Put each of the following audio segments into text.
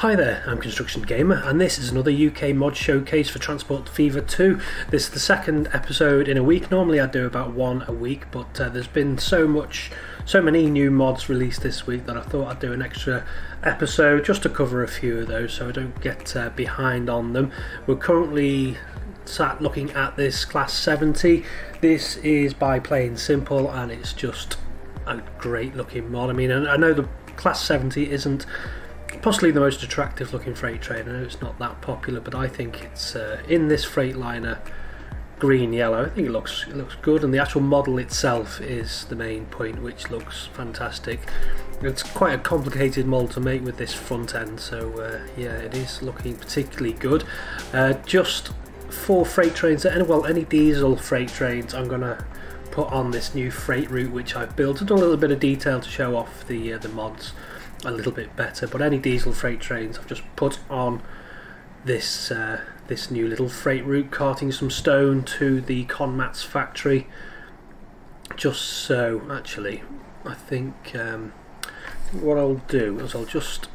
Hi there, I'm Construction Gamer, and this is another UK mod showcase for Transport Fever 2. This is the second episode in a week. Normally I do about one a week, but uh, there's been so much, so many new mods released this week that I thought I'd do an extra episode just to cover a few of those so I don't get uh, behind on them. We're currently sat looking at this Class 70. This is by Plain Simple, and it's just a great looking mod. I mean, I know the Class 70 isn't possibly the most attractive looking freight train. I know it's not that popular, but I think it's uh, in this Freightliner green yellow. I think it looks it looks good, and the actual model itself is the main point, which looks fantastic. It's quite a complicated model to make with this front end, so uh, yeah, it is looking particularly good. Uh, just four freight trains, and well, any diesel freight trains, I'm gonna put on this new freight route which I've built. I've done a little bit of detail to show off the uh, the mods a little bit better. But any diesel freight trains, I've just put on this uh, this new little freight route, carting some stone to the Conmats factory. Just so, actually, I think um, what I'll do is I'll just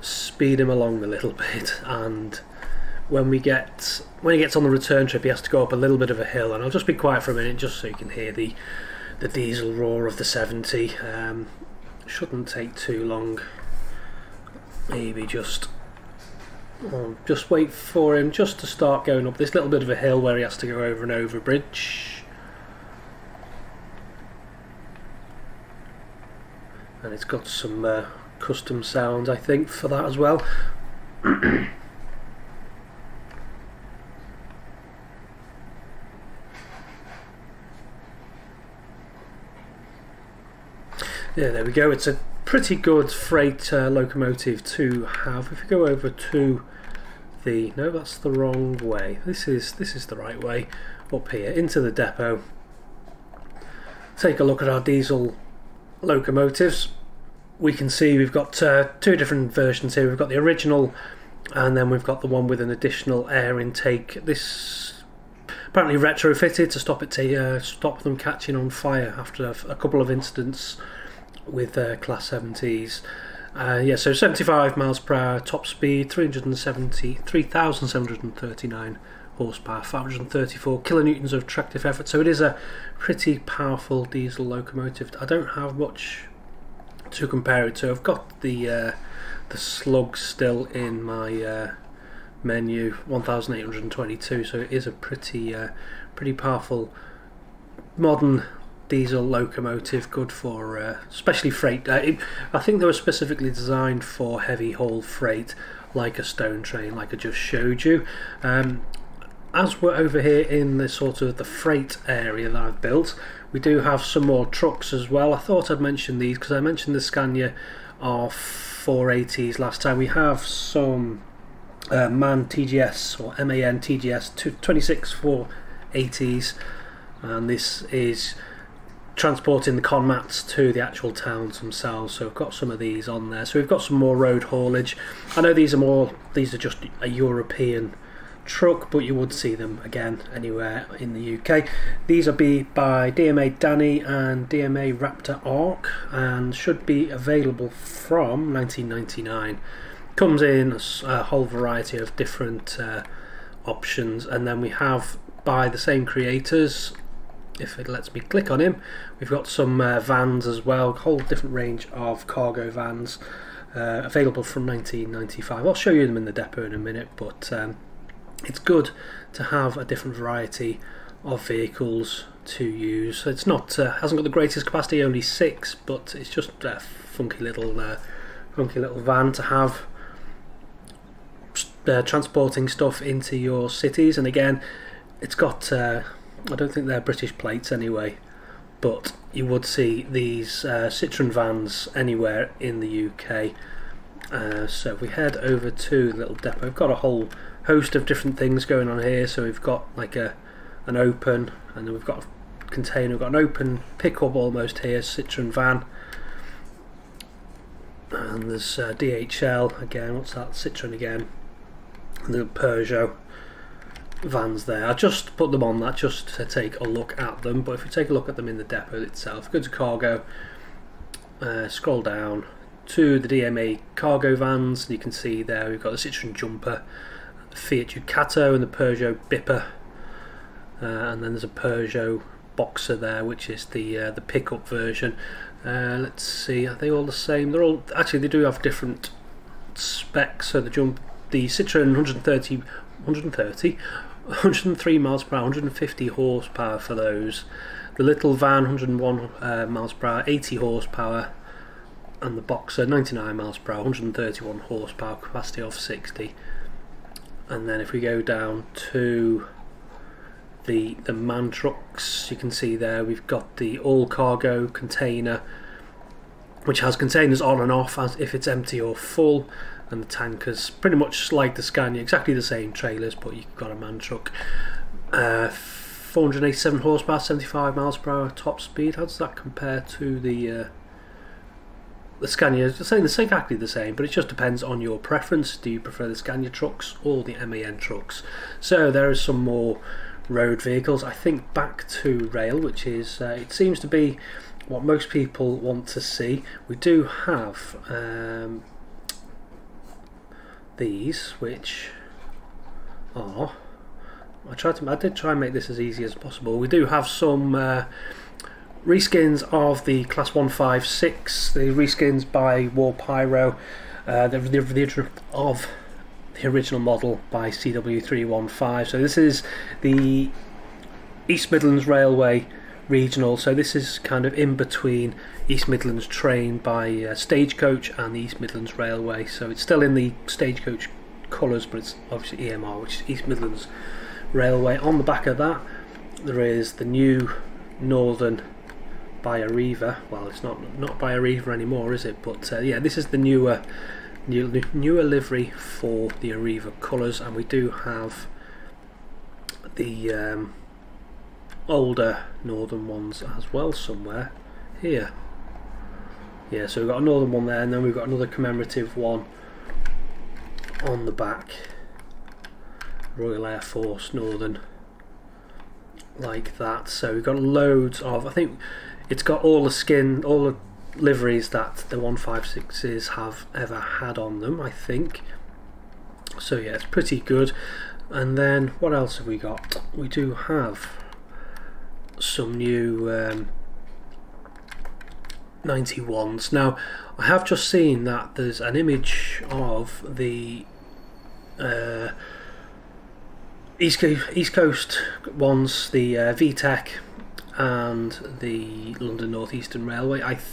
speed him along a little bit and when we get when he gets on the return trip he has to go up a little bit of a hill and I'll just be quiet for a minute just so you can hear the the diesel roar of the 70 um, shouldn't take too long. Maybe just oh, just wait for him just to start going up this little bit of a hill where he has to go over and over bridge And it's got some uh, custom sounds I think for that as well. Yeah, there we go. It's a pretty good freight uh, locomotive to have. If you go over to the no, that's the wrong way. This is this is the right way. Up here into the depot. Take a look at our diesel locomotives. We can see we've got uh, two different versions here. We've got the original, and then we've got the one with an additional air intake. This apparently retrofitted to stop it to uh, stop them catching on fire after a, a couple of incidents with uh, Class 70s. Uh, yeah, so 75 miles per hour top speed, 370, 3,739 horsepower, 534 kilonewtons of tractive effort. So it is a pretty powerful diesel locomotive. I don't have much to compare it to. I've got the uh, the slug still in my uh, menu, 1,822. So it is a pretty uh, pretty powerful modern diesel locomotive, good for uh, especially freight. Uh, it, I think they were specifically designed for heavy haul freight, like a stone train, like I just showed you. Um, as we're over here in the sort of the freight area that I've built, we do have some more trucks as well. I thought I'd mention these because I mentioned the Scania R480s last time. We have some uh, MAN TGS or MAN TGS 26 480s, and this is transporting the conmats to the actual towns themselves. So we've got some of these on there. So we've got some more road haulage. I know these are more, these are just a European truck, but you would see them again anywhere in the UK. These are be by DMA Danny and DMA Raptor Arc and should be available from 1999. Comes in a whole variety of different uh, options, and then we have by the same creators if it lets me click on him. We've got some uh, vans as well, a whole different range of cargo vans uh, available from 1995. I'll show you them in the depot in a minute, but um, it's good to have a different variety of vehicles to use. It's not uh, hasn't got the greatest capacity, only six, but it's just a funky little uh, funky little van to have. Uh, transporting stuff into your cities, and again, it's got uh, I don't think they're British plates anyway, but you would see these uh, Citroen vans anywhere in the UK. Uh, so if we head over to the little depot, we've got a whole host of different things going on here. So we've got like a an open, and then we've got a container, we've got an open pickup almost here, Citroen van. And there's uh, DHL again, what's that? Citroen again. And the Peugeot vans there. I just put them on that just to take a look at them. But if you take a look at them in the depot itself, go to cargo, uh, scroll down to the DMA cargo vans. You can see there we've got the Citroen Jumper, the Fiat Ducato, and the Peugeot Bipper. Uh, and then there's a Peugeot Boxer there, which is the uh, the pickup version. Uh, let's see, are they all the same? They're all actually they do have different specs. So the jump, the Citroen 130, 130, 103 miles per hour, 150 horsepower for those. The little van 101 uh, miles per hour, 80 horsepower, and the Boxer 99 miles per hour, 131 horsepower, capacity of 60. And then if we go down to the the MAN trucks, you can see there we've got the all cargo container, which has containers on and off as if it's empty or full, and the tankers pretty much like the Scania, exactly the same trailers, but you've got a MAN truck. Uh, 487 horsepower, 75 miles per hour top speed. How does that compare to the uh, the Scania? Saying it's exactly the same, but it just depends on your preference. Do you prefer the Scania trucks or the MAN trucks? So there is some more road vehicles. I think back to rail, which is uh, it seems to be what most people want to see. We do have um, these, which are I tried to. I did try and make this as easy as possible. We do have some uh, reskins of the Class One Five Six. The reskins by War Pyro. Uh, the, the, the of the original model by CW315. So this is the East Midlands Railway regional. So this is kind of in between East Midlands train by uh, Stagecoach and the East Midlands Railway. So it's still in the Stagecoach colours, but it's obviously EMR, which is East Midlands Railway. On the back of that, there is the new Northern by Arriva. Well, it's not not by Arriva anymore, is it? But uh, yeah, this is the newer new, newer livery for the Arriva colours, and we do have the um, older Northern ones as well somewhere. Here. Yeah, so we've got another one there, and then we've got another commemorative one on the back. Royal Air Force Northern. Like that. So we've got loads of I think it's got all the skin all the liveries that the 156s have ever had on them I think. So yeah it's pretty good. And then what else have we got? We do have some new um, 91s now I have just seen that there's an image of the uh, East Coast, East Coast ones, the uh, VTEC and the London North Eastern Railway. I th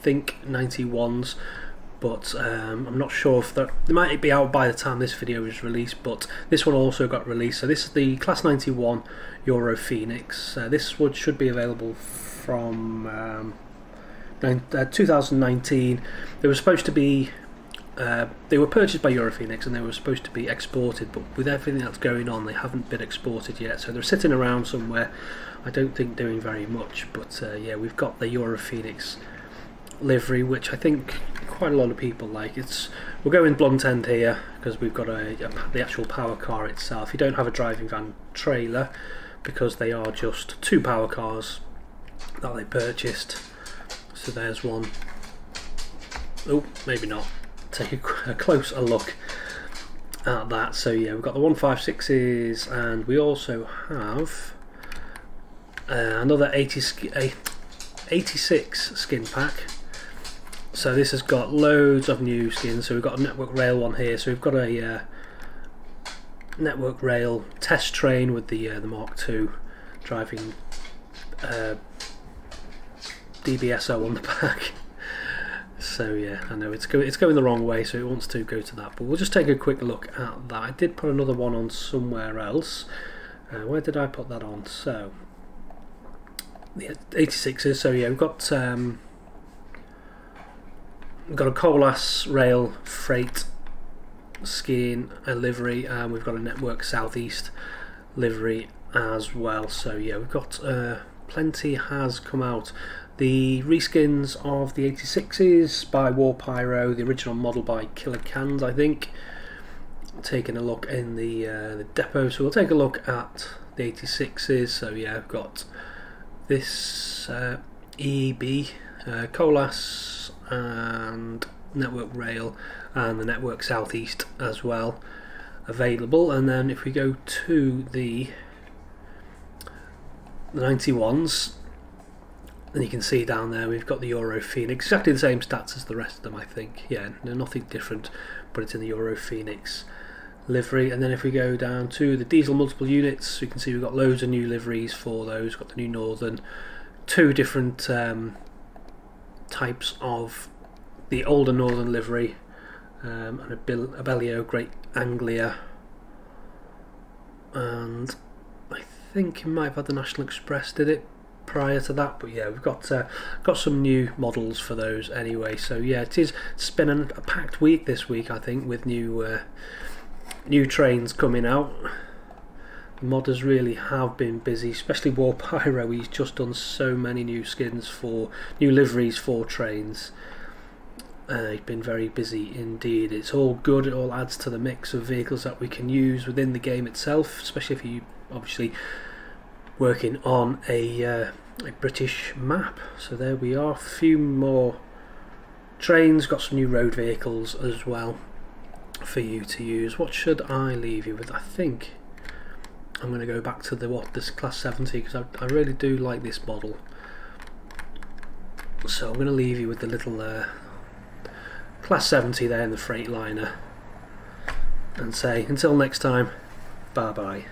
think 91s, but um, I'm not sure if that they might be out by the time this video is released. But this one also got released. So this is the Class 91 Euro Phoenix. Uh, this one should be available from um, uh, 2019. They were supposed to be uh, they were purchased by Europhoenix and they were supposed to be exported, but with everything that's going on, they haven't been exported yet. So they're sitting around somewhere. I don't think doing very much, but uh, yeah, we've got the Europhoenix livery, which I think quite a lot of people like. It's we're going in blunt end here because we've got a, a, the actual power car itself. You don't have a driving van trailer because they are just two power cars that they purchased. So there's one. Oh, maybe not take a, a closer look at that. So yeah, we've got the 156s and we also have uh, another 80 86 skin pack. So this has got loads of new skins. So we've got a Network Rail one here. So we've got a uh, Network Rail test train with the uh, the Mark II driving uh, DBSO on the back. So yeah, I know it's, go it's going the wrong way, so it wants to go to that. But we'll just take a quick look at that. I did put another one on somewhere else. Uh, where did I put that on? So the 86s. So yeah, we've got um, we've got a Colas rail freight skiing livery, and we've got a Network Southeast livery as well. So yeah, we've got uh, plenty has come out. The reskins of the 86s by War Pyro, the original model by Killer Cans, I think. Taking a look in the uh, the depot, so we'll take a look at the 86s. So yeah, I've got this uh, EEB, uh, Colas, and Network Rail and the Network Southeast as well available. And then if we go to the the 91s, and you can see down there we've got the Euro Phoenix, exactly the same stats as the rest of them, I think. Yeah, no, nothing different, but it's in the Euro Phoenix livery. And then if we go down to the diesel multiple units, you can see we've got loads of new liveries for those. We've got the new Northern, two different um, types of the older Northern livery, um, and a Abellio Great Anglia, and I think it might have had the National Express did it prior to that but yeah we've got uh, got some new models for those anyway so yeah it is it's been a, a packed week this week I think with new uh, new trains coming out modders really have been busy especially War Pyro he's just done so many new skins for new liveries for trains uh, he's been very busy indeed. It's all good, it all adds to the mix of vehicles that we can use within the game itself, especially if you obviously working on a, uh, a British map. So there we are, a few more trains, got some new road vehicles as well for you to use. What should I leave you with? I think I'm going to go back to the what this class 70 because I, I really do like this model. So I'm going to leave you with the little uh, class 70 there in the Freightliner and say until next time bye bye